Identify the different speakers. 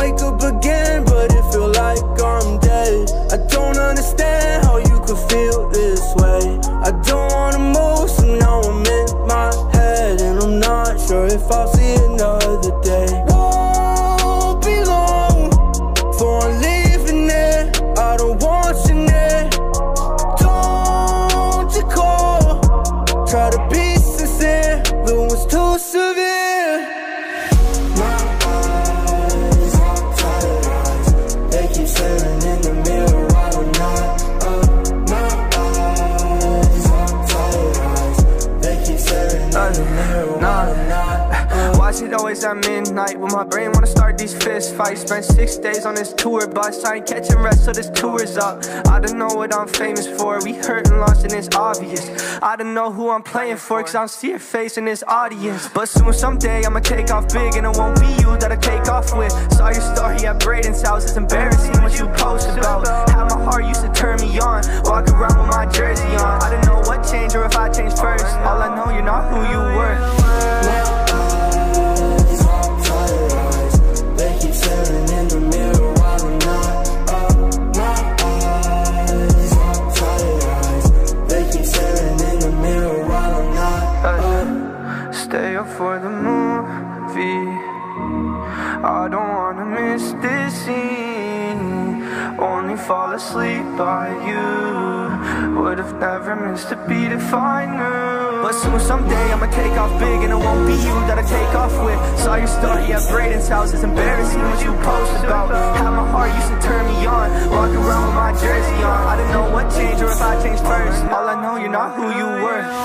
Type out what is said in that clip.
Speaker 1: wake up again, but it feel like I'm dead. I don't understand how you could feel this way. I don't wanna move, so now I'm in my head, and I'm not sure if I'll see another up.
Speaker 2: Watch it always at midnight when my brain wanna start these fist fights. Spent six days on this tour bus, I ain't catching rest, so this tour's up. I don't know what I'm famous for. We hurt and lost, and it's obvious. I don't know who I'm playing for, cause I don't see your face in this audience. But soon, someday, I'ma take off big, and it won't be you that I take off with. Saw your story at Braden's house, it's embarrassing what you post about. How my heart used to turn me on, walk around with my jersey for the movie. I don't wanna miss this scene. Only fall asleep by you. Would've never missed a beat if I knew. But soon someday I'ma take off big and it won't be you that I take off with. Saw your story at Braden's house, it's embarrassing what you post about. How my heart used to turn me on. Walk around with my jersey on. I don't know what changed or if I changed first. All I know, you're not who you were.